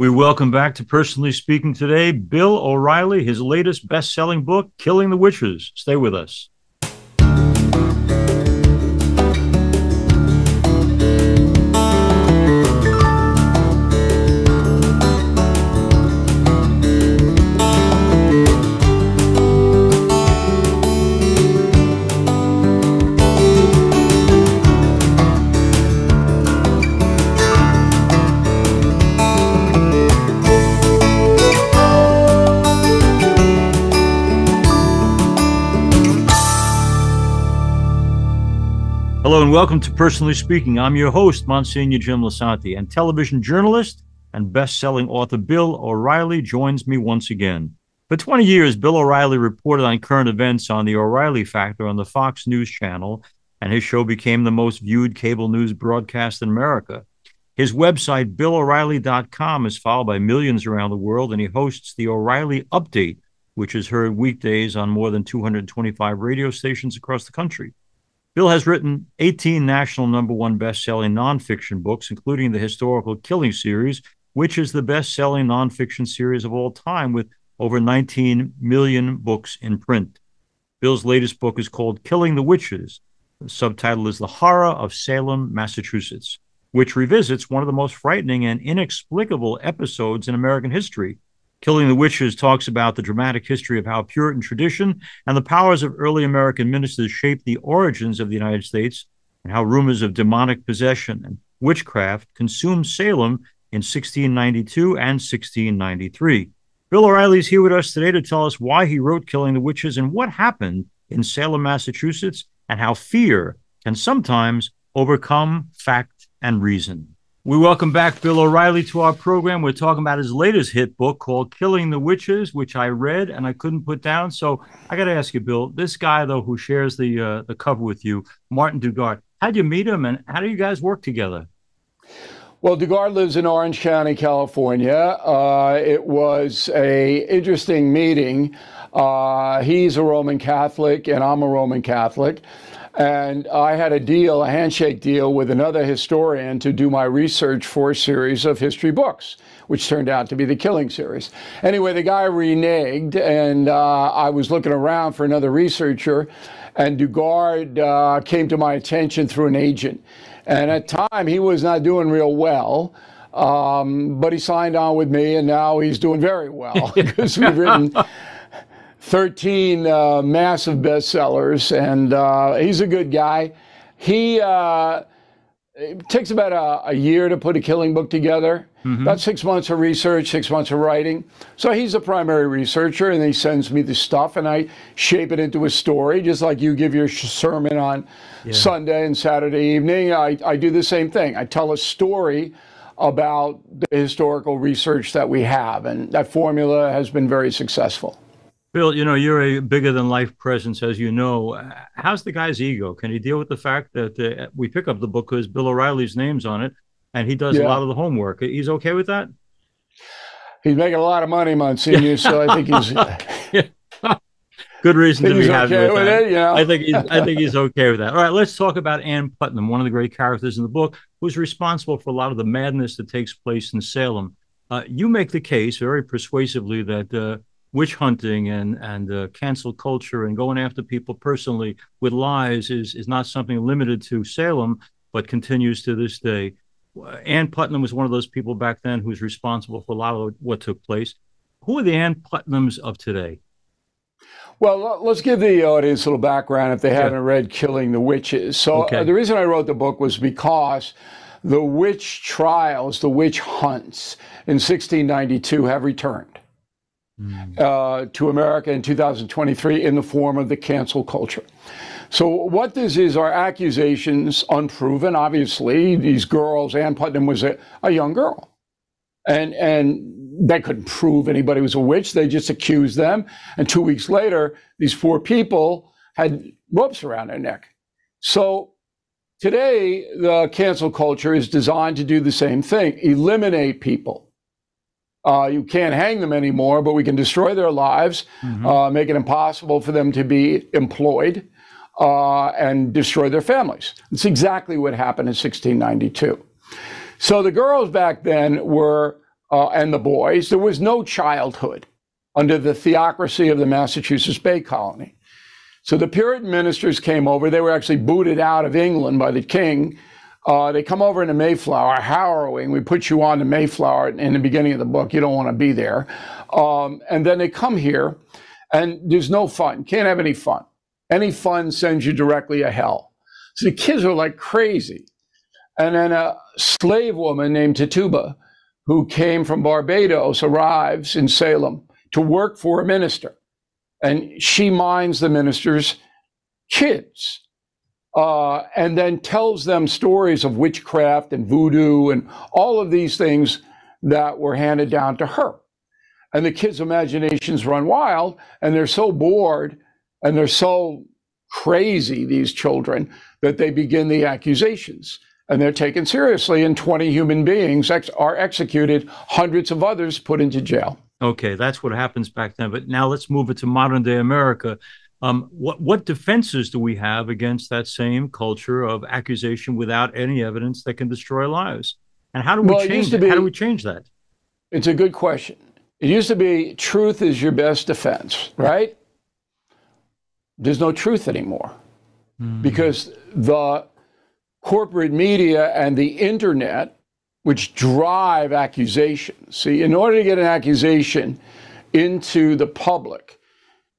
We welcome back to Personally Speaking today Bill O'Reilly, his latest best selling book, Killing the Witches. Stay with us. And welcome to Personally Speaking. I'm your host, Monsignor Jim Lisante, and television journalist and best-selling author Bill O'Reilly joins me once again. For 20 years, Bill O'Reilly reported on current events on the O'Reilly Factor on the Fox News channel, and his show became the most viewed cable news broadcast in America. His website, BillO'Reilly.com, is followed by millions around the world, and he hosts the O'Reilly Update, which is heard weekdays on more than 225 radio stations across the country. Bill has written 18 national number one best-selling nonfiction books, including the historical Killing series, which is the best-selling nonfiction series of all time, with over 19 million books in print. Bill's latest book is called Killing the Witches. The subtitle is The Horror of Salem, Massachusetts, which revisits one of the most frightening and inexplicable episodes in American history, Killing the Witches talks about the dramatic history of how Puritan tradition and the powers of early American ministers shaped the origins of the United States and how rumors of demonic possession and witchcraft consumed Salem in 1692 and 1693. Bill O'Reilly is here with us today to tell us why he wrote Killing the Witches and what happened in Salem, Massachusetts, and how fear can sometimes overcome fact and reason. We welcome back Bill O'Reilly to our program. We're talking about his latest hit book called Killing the Witches, which I read and I couldn't put down. So I got to ask you, Bill, this guy though who shares the uh, the cover with you, Martin Dugard, how'd you meet him and how do you guys work together? Well, Dugard lives in Orange County, California. Uh, it was a interesting meeting. Uh, he's a Roman Catholic and I'm a Roman Catholic. And I had a deal, a handshake deal with another historian to do my research for a series of history books, which turned out to be the Killing series. Anyway, the guy reneged, and uh, I was looking around for another researcher, and Dugard uh, came to my attention through an agent. And at time, he was not doing real well. Um, but he signed on with me, and now he's doing very well because we've written 13 uh, massive bestsellers, and uh, he's a good guy. He uh, it takes about a, a, year to put a killing book together. Mm-hmm. About six months of research, six months of writing. So he's a primary researcher, and he sends me the stuff, and I shape it into a story, just like you give your sermon on yeah. Sunday and Saturday evening. I, I do the same thing. I tell a story about the historical research that we have, and that formula has been very successful. Bill, you know, you're a bigger than life presence, as you know. How's the guy's ego? Can he deal with the fact that uh, we pick up the book because Bill O'Reilly's name's on it and he does yeah. a lot of the homework? He's okay with that? He's making a lot of money, Monsignor, so I think he's. Good reason to be happy okay with, with that. It, yeah. I think he's, I think he's okay with that. All right, let's talk about Ann Putnam, one of the great characters in the book, who's responsible for a lot of the madness that takes place in Salem. Uh, you make the case very persuasively that uh, witch hunting and and uh, cancel culture and going after people personally with lies is is not something limited to Salem, but continues to this day. Ann Putnam was one of those people back then who's responsible for a lot of what took place. Who are the Ann Putnams of today? Well, let's give the audience a little background if they yeah. haven't read Killing the Witches. So, okay. uh, the reason I wrote the book was because the witch trials, the witch hunts in 1692 have returned. Uh, to America in 2023 in the form of the cancel culture. So what this is are accusations unproven. Obviously, these girls, Ann Putnam was a, a young girl. And, and they couldn't prove anybody was a witch. They just accused them. And two weeks later, these four people had ropes around their neck. So today, the cancel culture is designed to do the same thing eliminate people uh, you can't hang them anymore, but we can destroy their lives, mm-hmm. uh, make it impossible for them to be employed, uh, and destroy their families. It's exactly what happened in 1692. So the girls back then were uh, and the boys. There was no childhood under the theocracy of the Massachusetts Bay Colony. So the Puritan ministers came over. They were actually booted out of England by the king. Uh, they come over into Mayflower, harrowing. We put you on to Mayflower in the beginning of the book. You don't want to be there. Um, and then they come here, and there's no fun. Can't have any fun. Any fun sends you directly to hell. So the kids are like crazy. And then a slave woman named Tituba, who came from Barbados, arrives in Salem to work for a minister. And she minds the minister's kids uh, and then tells them stories of witchcraft and voodoo and all of these things that were handed down to her. And the kids' imaginations run wild and they're so bored and they're so crazy, these children, that they begin the accusations. And they're taken seriously, and 20 human beings ex- are executed, hundreds of others put into jail. Okay, that's what happens back then. But now let's move it to modern day America. Um, what what defenses do we have against that same culture of accusation without any evidence that can destroy lives? And how do we well, change? Be, how do we change that? It's a good question. It used to be truth is your best defense, right? There's no truth anymore mm. because the corporate media and the internet which drive accusations. See, in order to get an accusation into the public,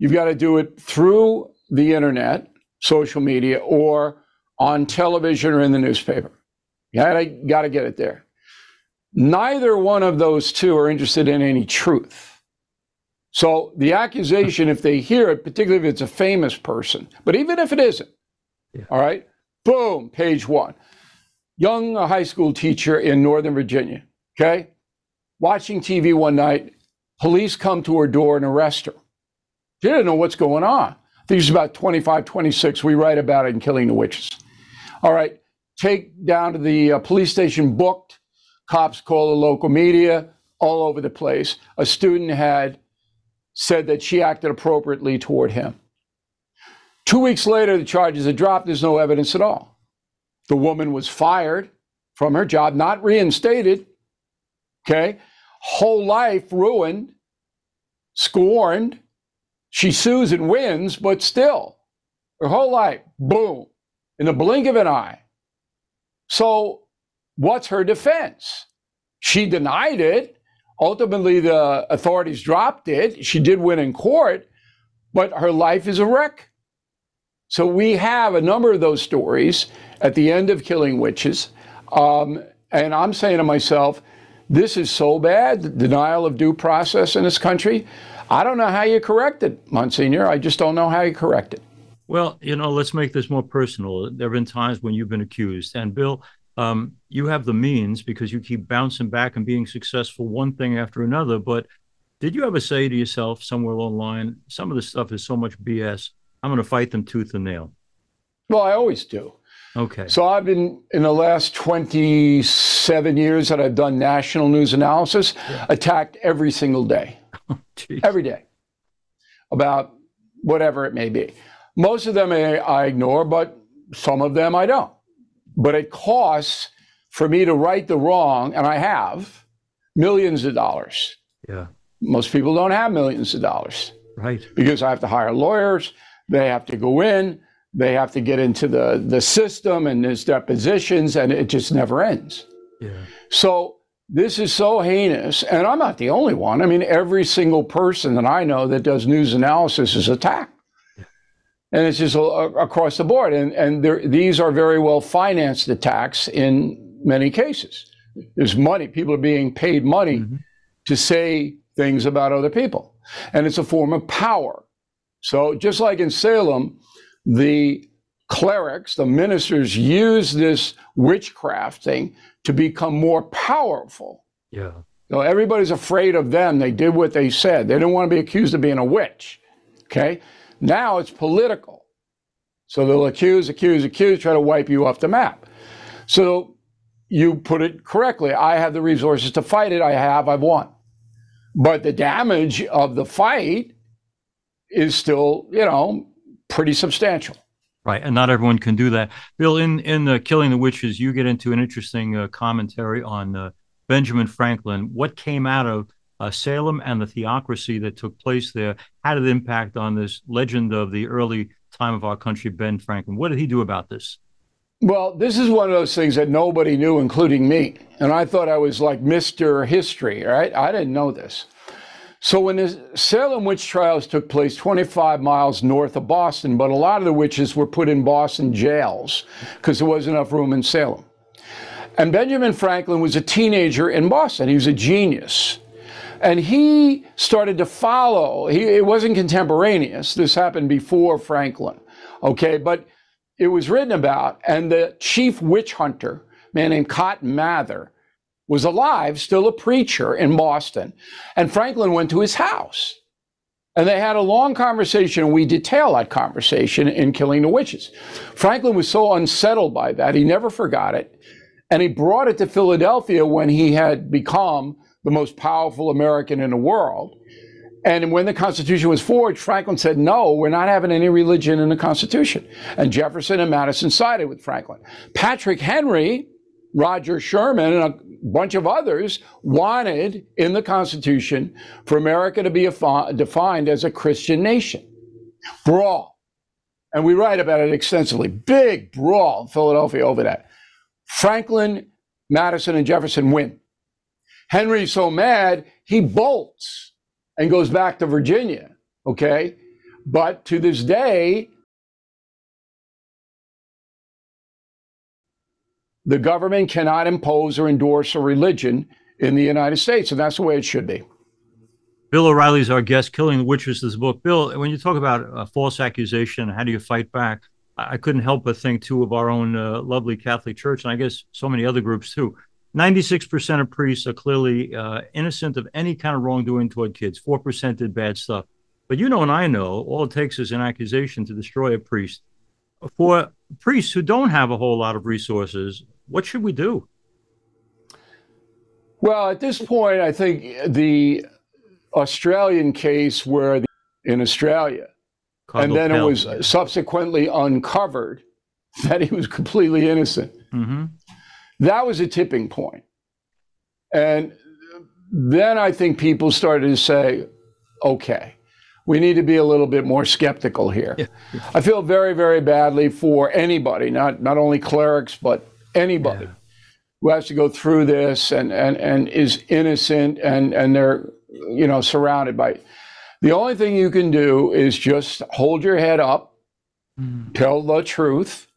you've got to do it through the internet, social media, or on television or in the newspaper. You gotta, gotta get it there. Neither one of those two are interested in any truth. So the accusation, if they hear it, particularly if it's a famous person, but even if it isn't, yeah. all right, boom, page one young high school teacher in Northern Virginia, okay? Watching TV one night, police come to her door and arrest her. She didn't know what's going on. I think about 25, 26. We write about it in Killing the Witches. All right, take down to the uh, police station, booked. Cops call the local media, all over the place. A student had said that she acted appropriately toward him. Two weeks later, the charges are dropped. There's no evidence at all. The woman was fired from her job, not reinstated. Okay. Whole life ruined, scorned. She sues and wins, but still, her whole life, boom, in the blink of an eye. So, what's her defense? She denied it. Ultimately, the authorities dropped it. She did win in court, but her life is a wreck. So, we have a number of those stories at the end of Killing Witches. Um, and I'm saying to myself, this is so bad, denial of due process in this country. I don't know how you correct it, Monsignor. I just don't know how you correct it. Well, you know, let's make this more personal. There have been times when you've been accused. And Bill, um, you have the means because you keep bouncing back and being successful one thing after another. But did you ever say to yourself somewhere along the line, some of this stuff is so much BS, I'm going to fight them tooth and nail? Well, I always do. Okay. So I've been in the last 27 years that I've done national news analysis, yeah. attacked every single day. Every day. About whatever it may be. Most of them I, I ignore, but some of them I don't. But it costs for me to right the wrong, and I have millions of dollars. Yeah. Most people don't have millions of dollars. Right. Because I have to hire lawyers, they have to go in, they have to get into the, the system and there's depositions, and it just never ends. Yeah. So this is so heinous, and I'm not the only one. I mean, every single person that I know that does news analysis is attacked. And it's just across the board. And, and there, these are very well financed attacks in many cases. There's money, people are being paid money mm-hmm. to say things about other people. And it's a form of power. So just like in Salem, the clerics, the ministers, use this witchcraft thing to become more powerful. Yeah. So everybody's afraid of them. They did what they said. They didn't want to be accused of being a witch. Okay. Now it's political. So they'll accuse, accuse, accuse, try to wipe you off the map. So you put it correctly. I have the resources to fight it. I have, I've won. But the damage of the fight is still, you know, pretty substantial. Right, and not everyone can do that. Bill, in in uh, Killing the Witches, you get into an interesting uh, commentary on uh, Benjamin Franklin. What came out of uh, Salem and the theocracy that took place there? Did it impact on this legend of the early time of our country, Ben Franklin? What did he do about this? Well, this is one of those things that nobody knew, including me. And I thought I was like Mr. History, right? I didn't know this. So when the Salem witch trials took place 25 miles north of Boston, but a lot of the witches were put in Boston jails because there wasn't enough room in Salem. And Benjamin Franklin was a teenager in Boston. He was a genius. And he started to follow, he, it wasn't contemporaneous. This happened before Franklin, okay? But it was written about, and the chief witch hunter, man named Cotton Mather, was alive, still a preacher in Boston. And Franklin went to his house. And they had a long conversation, and we detail that conversation in Killing the Witches. Franklin was so unsettled by that, he never forgot it. And he brought it to Philadelphia when he had become the most powerful American in the world. And when the Constitution was forged, Franklin said, no, we're not having any religion in the Constitution. And Jefferson and Madison sided with Franklin. Patrick Henry, Roger Sherman, bunch of others wanted in the Constitution for America to be defined as a Christian nation. Brawl. And we write about it extensively. Big brawl in Philadelphia over that. Franklin, Madison, and Jefferson win. Henry's so mad, he bolts and goes back to Virginia. Okay. But to this day, the government cannot impose or endorse a religion in the United States, and that's the way it should be. Bill O'Reilly is our guest, Killing the Witches, this book. Bill, when you talk about a false accusation, how do you fight back? I couldn't help but think, too, of our own uh, lovely Catholic Church, and I guess so many other groups, too. 96% of priests are clearly uh, innocent of any kind of wrongdoing toward kids. 4% did bad stuff. But you know, and I know, all it takes is an accusation to destroy a priest. For priests who don't have a whole lot of resources, what should we do? Well, at this point, I think the Australian case where the, in Australia, Cardinal and then Pell. it was subsequently uncovered that he was completely innocent. Mm-hmm. That was a tipping point. And then I think people started to say, okay, we need to be a little bit more skeptical here. Yeah. I feel very, very badly for anybody, not, not only clerics, but anybody yeah. who has to go through this and, and, and is innocent and, and they're, you know, surrounded by it. The only thing you can do is just hold your head up, mm. tell the truth,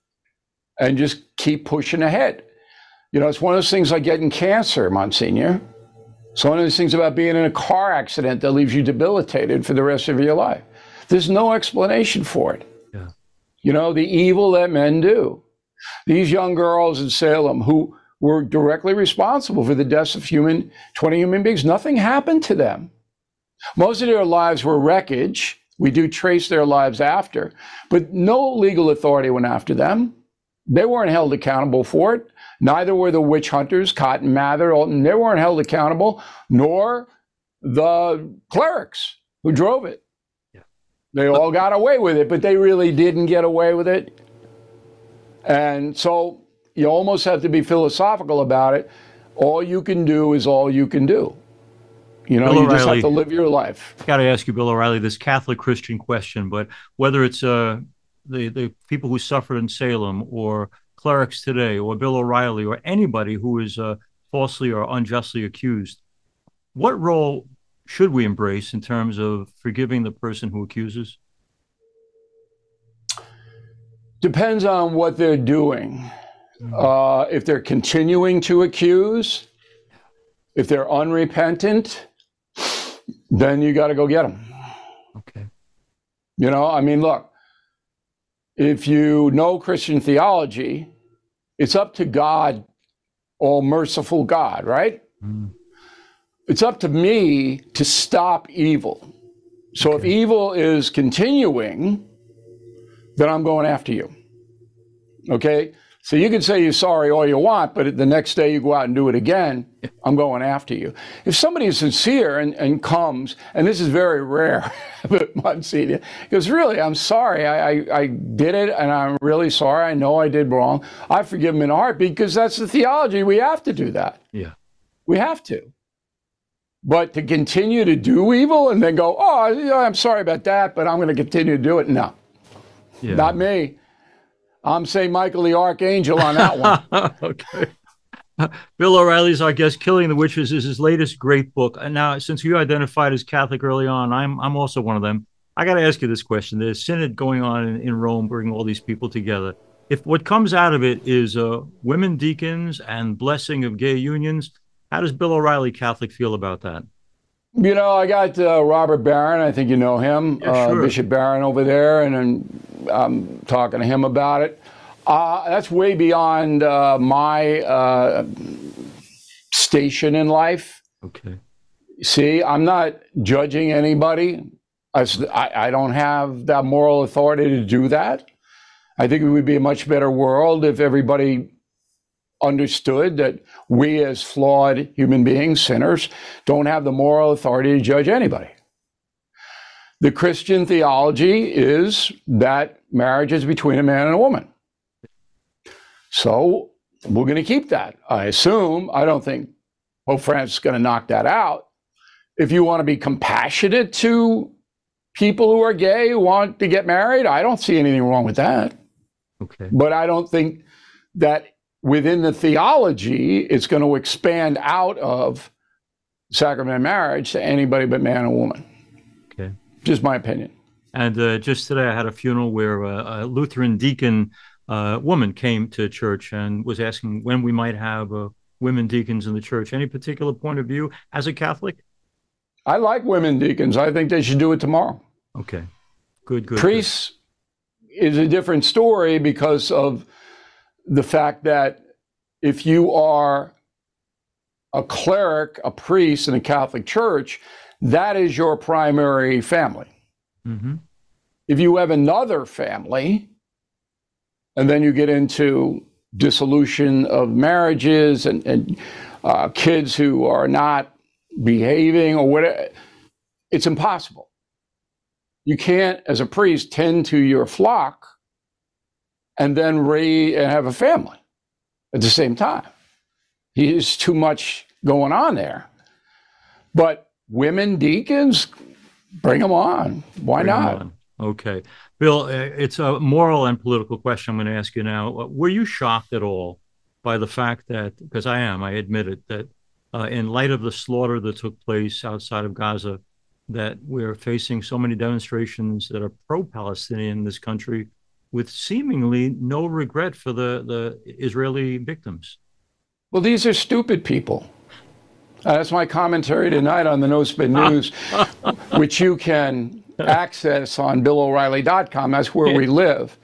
and just keep pushing ahead. You know, it's one of those things like getting cancer, Monsignor. It's one of those things about being in a car accident that leaves you debilitated for the rest of your life. There's no explanation for it. Yeah. You know, the evil that men do. These young girls in Salem who were directly responsible for the deaths of human 20 human beings, nothing happened to them. Most of their lives were wreckage. We do trace their lives after, but no legal authority went after them. They weren't held accountable for it. Neither were the witch hunters, Cotton Mather, Alton. They weren't held accountable, nor the clerics who drove it. Yeah. They all got away with it, but they really didn't get away with it. And so you almost have to be philosophical about it. All you can do is all you can do. You know, Bill you just have to live your life. Got to ask you, Bill O'Reilly, this Catholic Christian question, but whether it's uh, the the people who suffered in Salem, or clerics today, or Bill O'Reilly, or anybody who is uh, falsely or unjustly accused, what role should we embrace in terms of forgiving the person who accuses? Depends on what they're doing. Mm-hmm. Uh, if they're continuing to accuse, if they're unrepentant, then you got to go get them. Okay. You know, I mean, look, if you know Christian theology, it's up to God, all merciful God, right? Mm. It's up to me to stop evil. So okay. if evil is continuing, then I'm going after you. Okay? So you can say you're sorry all you want, but the next day you go out and do it again, I'm going after you. If somebody is sincere and, and comes, and this is very rare, but Monsignor, because really, I'm sorry, I, I, I, did it and I'm really sorry. I know I did wrong. I forgive him in heart because that's the theology. We have to do that. Yeah. We have to. But to continue to do evil and then go, oh, I'm sorry about that, but I'm going to continue to do it. No, yeah. not me. I'm St. Michael the Archangel on that one. okay. Bill O'Reilly's our guest. Killing the Witches is his latest great book. And now, since you identified as Catholic early on, I'm I'm also one of them. I got to ask you this question: There's synod going on in, in, Rome, bringing all these people together. If what comes out of it is uh, women deacons and blessing of gay unions, how does Bill O'Reilly Catholic feel about that? You know, I got uh, Robert Barron. I think you know him, yeah, sure. uh, Bishop Barron over there, and, and I'm talking to him about it. Uh, that's way beyond uh, my uh, station in life. Okay. See, I'm not judging anybody. I, I don't have that moral authority to do that. I think it would be a much better world if everybody understood that we, as flawed human beings, sinners, don't have the moral authority to judge anybody. The Christian theology is that marriage is between a man and a woman. So we're going to keep that. I assume. I don't think Pope Francis is going to knock that out. If you want to be compassionate to people who are gay who want to get married, I don't see anything wrong with that. Okay. But I don't think that within the theology it's going to expand out of sacrament of marriage to anybody but man and woman. Okay. Just my opinion. And uh, just today, I had a funeral where a Lutheran deacon uh, woman came to church and was asking when we might have uh, women deacons in the church. Any particular point of view as a Catholic? I like women deacons. I think they should do it tomorrow. Okay, good, good. Priests good. is a different story because of the fact that if you are a cleric, a priest in a Catholic church, that is your primary family. Mm-hmm. If you have another family, and then you get into dissolution of marriages and, and uh, kids who are not behaving or whatever. It's impossible. You can't, as a priest, tend to your flock and then raise and have a family at the same time. There's too much going on there. But women deacons, bring them on. Why bring not? On. Okay. Bill, uh, it's a moral and political question I'm going to ask you now. Were you shocked at all by the fact that, because I am, I admit it, that uh, in light of the slaughter that took place outside of Gaza, that we're facing so many demonstrations that are pro-Palestinian in this country, with seemingly no regret for the the Israeli victims. Well, these are stupid people. Uh, that's my commentary tonight on the No Spin News, which you can access on BillO'Reilly.com. That's where we live.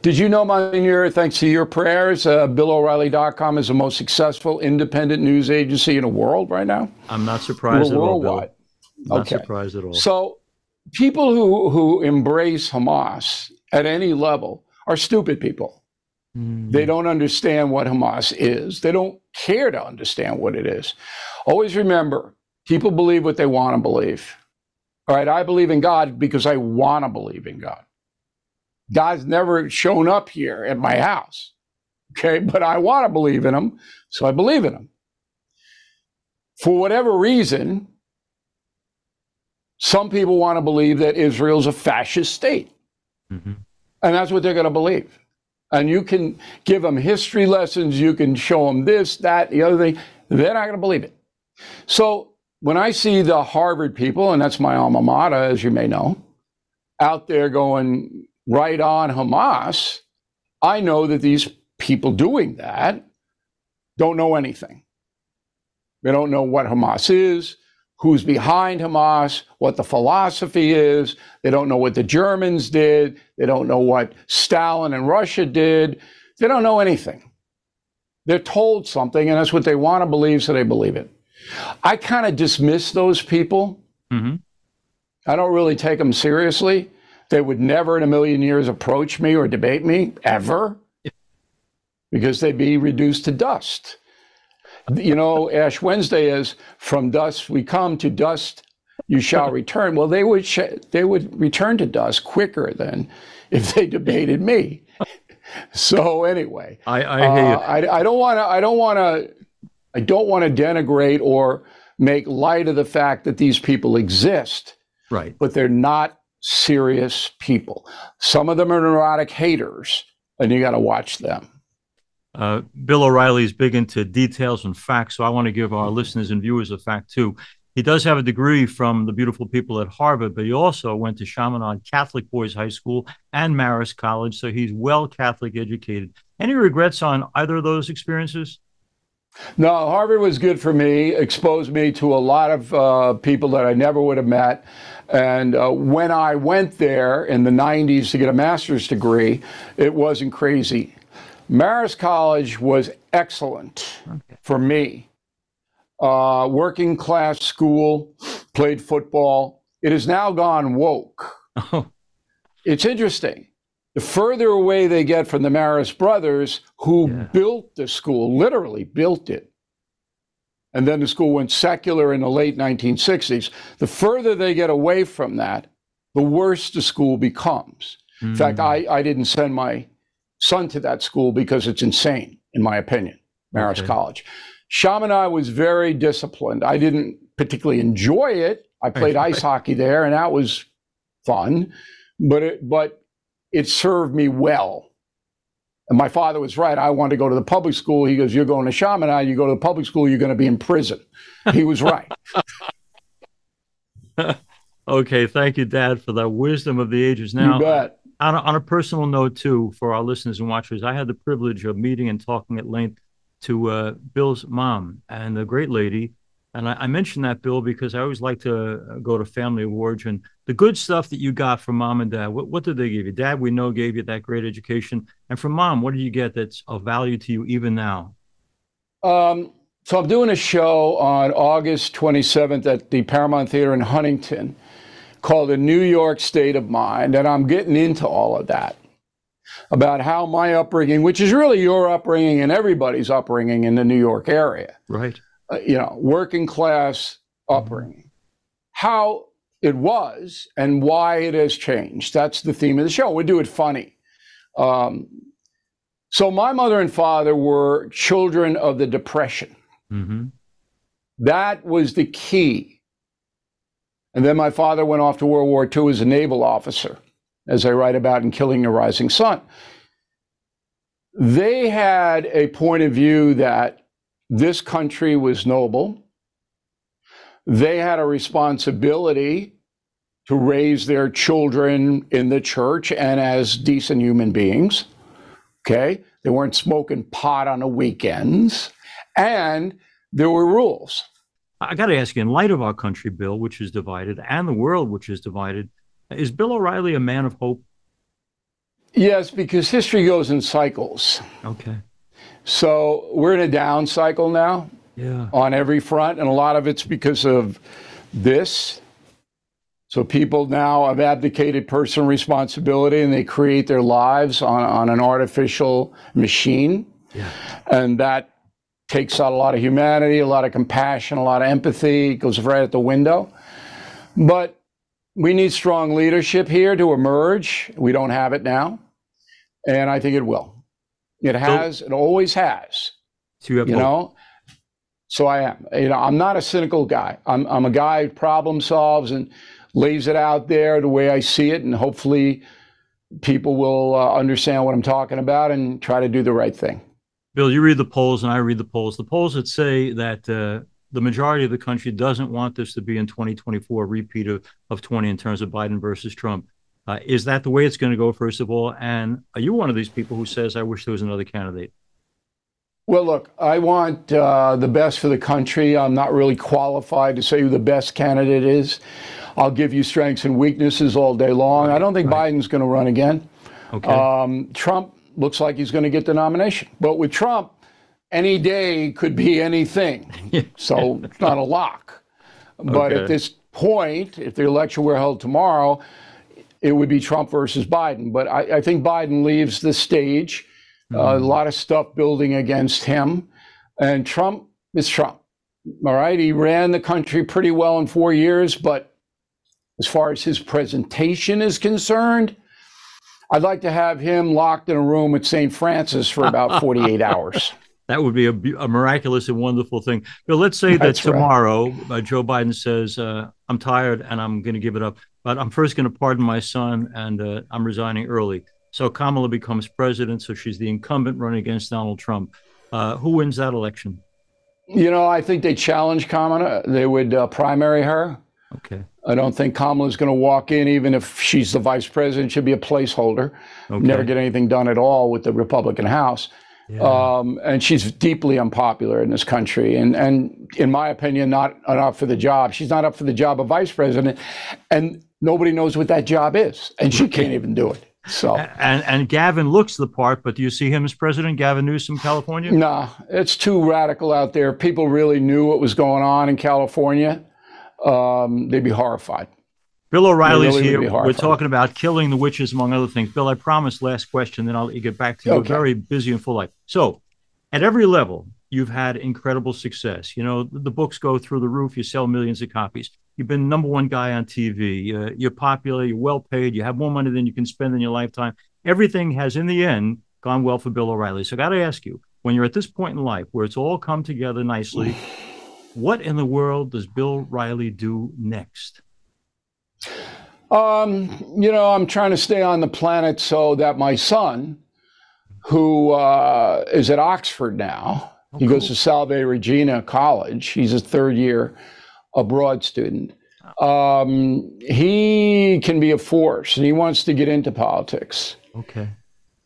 Did you know, Monsignor, thanks to your prayers, uh, BillO'Reilly.com is the most successful independent news agency in the world right now? I'm not surprised We're at worldwide. all, Bill. Not okay. surprised at all. So, people who, who embrace Hamas at any level are stupid people. Mm. They don't understand what Hamas is. They don't care to understand what it is. Always remember, people believe what they want to believe. All right, I believe in God because I want to believe in God. God's never shown up here at my house. Okay, but I want to believe in him, so I believe in him. For whatever reason, some people want to believe that Israel's a fascist state. Mm-hmm. And that's what they're going to believe. And you can give them history lessons, you can show them this, that, the other thing. They're not going to believe it. So when I see the Harvard people, and that's my alma mater, as you may know, out there going, right on Hamas, I know that these people doing that don't know anything. They don't know what Hamas is, who's behind Hamas, what the philosophy is. They don't know what the Germans did. They don't know what Stalin and Russia did. They don't know anything. They're told something, and that's what they want to believe, so they believe it. I kind of dismiss those people. Mm-hmm. I don't really take them seriously they would never in a million years approach me or debate me ever because they'd be reduced to dust. You know, Ash Wednesday is from dust we come to dust you shall return. Well, they would sh- they would return to dust quicker than if they debated me. So anyway, I I, uh, I, I don't want to I don't want to I don't want to denigrate or make light of the fact that these people exist. Right. But they're not serious people. Some of them are neurotic haters, and you got to watch them. Uh, Bill O'Reilly is big into details and facts, so I want to give our listeners and viewers a fact too. He does have a degree from the beautiful people at Harvard, but he also went to Chaminade Catholic Boys High School and Marist College, so he's well Catholic educated. Any regrets on either of those experiences? No, Harvard was good for me, exposed me to a lot of uh, people that I never would have met. And uh, when I went there in the 90s to get a master's degree, it wasn't crazy. Marist College was excellent okay. for me. Uh, working class school, played football. It has now gone woke. Oh. It's interesting. The further away they get from the Marist brothers, who yeah. built the school, literally built it, and then the school went secular in the late 1960s, the further they get away from that, the worse the school becomes. Mm. In fact, hmm. I, I didn't send my son to that school because it's insane, in my opinion, Marist okay. College. Chaminade was very disciplined. I didn't particularly enjoy it. I played ice hockey there, and that was fun. But it, but it served me well. And my father was right. I wanted to go to the public school. He goes, You're going to Chaminade. You go to the public school, you're going to be in prison. He was right. okay. Thank you, Dad, for that wisdom of the ages. Now, on a, on a personal note, too, for our listeners and watchers, I had the privilege of meeting and talking at length to uh, Bill's mom and the great lady and I, I mentioned that, Bill, because I always like to uh, go to family awards and the good stuff that you got from mom and dad. What, what did they give you? Dad, we know, gave you that great education. And from mom, what did you get that's of value to you even now? Um, so I'm doing a show on August 27th at the Paramount Theater in Huntington called A New York State of Mind. And I'm getting into all of that about how my upbringing, which is really your upbringing and everybody's upbringing in the New York area. Right uh, you know, working class upbringing, how it was and why it has changed. That's the theme of the show. We do it funny. Um, so my mother and father were children of the Depression. Mm-hmm. That was the key. And then my father went off to World War II as a naval officer, as I write about in Killing the Rising Sun. They had a point of view that this country was noble. They had a responsibility to raise their children in the church and as decent human beings. Okay? They weren't smoking pot on the weekends. And there were rules. I got to ask you, in light of our country, Bill, which is divided, and the world, which is divided, is Bill O'Reilly a man of hope? Yes, because history goes in cycles. Okay. So we're in a down cycle now yeah. on every front, and a lot of it's because of this. So people now have abdicated personal responsibility and they create their lives on, on an artificial machine. Yeah. And that takes out a lot of humanity, a lot of compassion, a lot of empathy, goes right at the window. But we need strong leadership here to emerge. We don't have it now. And I think it will. It has. It always has. So you, you know. So I am. You know, I'm not a cynical guy. I'm I'm a guy who problem solves and lays it out there the way I see it, and hopefully, people will uh, understand what I'm talking about and try to do the right thing. Bill, you read the polls, and I read the polls. The polls that say that. Uh, the majority of the country doesn't want this to be in 2024 repeat of, of 20 in terms of Biden versus Trump. Uh, is that the way it's going to go, first of all? And are you one of these people who says, I wish there was another candidate? Well, look, I want uh, the best for the country. I'm not really qualified to say who the best candidate is. I'll give you strengths and weaknesses all day long. I don't think right. Biden's going to run again. Okay. Um, Trump looks like he's going to get the nomination. But with Trump, any day could be anything. so it's not a lock. But okay. at this point, if the election were held tomorrow, it would be Trump versus Biden. But I, I think Biden leaves the stage. Mm-hmm. Uh, a lot of stuff building against him. And Trump is Trump. All right. He ran the country pretty well in four years. But as far as his presentation is concerned, I'd like to have him locked in a room at St. Francis for about 48 hours. That would be a, a miraculous and wonderful thing. But let's say That's that tomorrow right. uh, Joe Biden says, uh, I'm tired and I'm going to give it up, but I'm first going to pardon my son and uh, I'm resigning early. So Kamala becomes president. So she's the incumbent running against Donald Trump. Uh, who wins that election? You know, I think they challenge Kamala. They would uh, primary her. Okay. I don't think Kamala's going to walk in, even if she's the vice president. She'll be a placeholder. Okay. Never get anything done at all with the Republican House. Yeah. Um, and she's deeply unpopular in this country, and and in my opinion, not up for the job. She's not up for the job of vice president, and nobody knows what that job is, and she can't even do it. So and and Gavin looks the part, but do you see him as president, Gavin Newsom, California? Nah, it's too radical out there. People really knew what was going on in California. Um, they'd be horrified. Bill O'Reilly's really here. We're talking about killing the witches, among other things. Bill, I promise last question, then I'll get back to you. Okay. very busy and full life. So, at every level, you've had incredible success. You know, the books go through the roof. You sell millions of copies. You've been number one guy on TV. Uh, you're popular. You're well paid. You have more money than you can spend in your lifetime. Everything has, in the end, gone well for Bill O'Reilly. So, I got to ask you, when you're at this point in life where it's all come together nicely, what in the world does Bill Riley do next? Um, you know, I'm trying to stay on the planet so that my son, who uh, is at Oxford now, oh, he cool. goes to Salve Regina College. He's a third year abroad student. Um, he can be a force, and he wants to get into politics. Okay.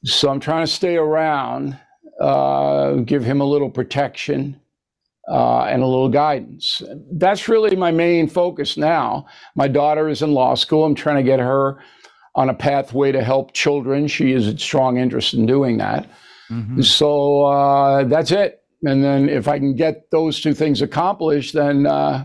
So I'm trying to stay around, uh, give him a little protection uh, and a little guidance. That's really my main focus now. My daughter is in law school. I'm trying to get her on a pathway to help children. She has a strong interest in doing that. Mm-hmm. So uh, that's it. And then if I can get those two things accomplished, then uh,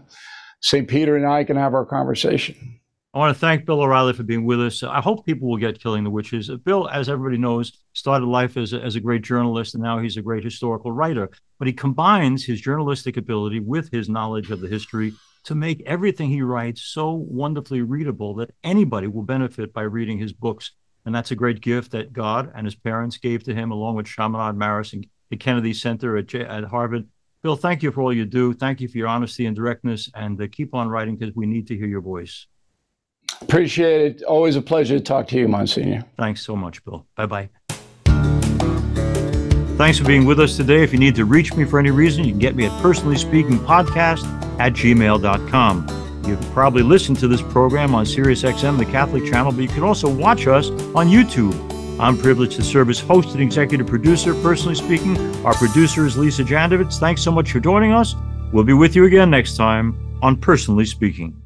St. Peter and I can have our conversation. I want to thank Bill O'Reilly for being with us. I hope people will get Killing the Witches. Bill, as everybody knows, started life as a, as a great journalist, and now he's a great historical writer. But he combines his journalistic ability with his knowledge of the history to make everything he writes so wonderfully readable that anybody will benefit by reading his books. And that's a great gift that God and his parents gave to him, along with Chaminade Marist and the Kennedy Center at, J- at Harvard. Bill, thank you for all you do. Thank you for your honesty and directness, and uh, keep on writing because we need to hear your voice. Appreciate it. Always a pleasure to talk to you, Monsignor. Thanks so much, Bill. Bye bye. Thanks for being with us today. If you need to reach me for any reason, you can get me at personallyspeakingpodcast at gmail.com. You can probably listen to this program on SiriusXM, the Catholic channel, but you can also watch us on YouTube. I'm privileged to serve as host and executive producer, personally speaking. Our producer is Lisa Jandovitz. Thanks so much for joining us. We'll be with you again next time on Personally Speaking.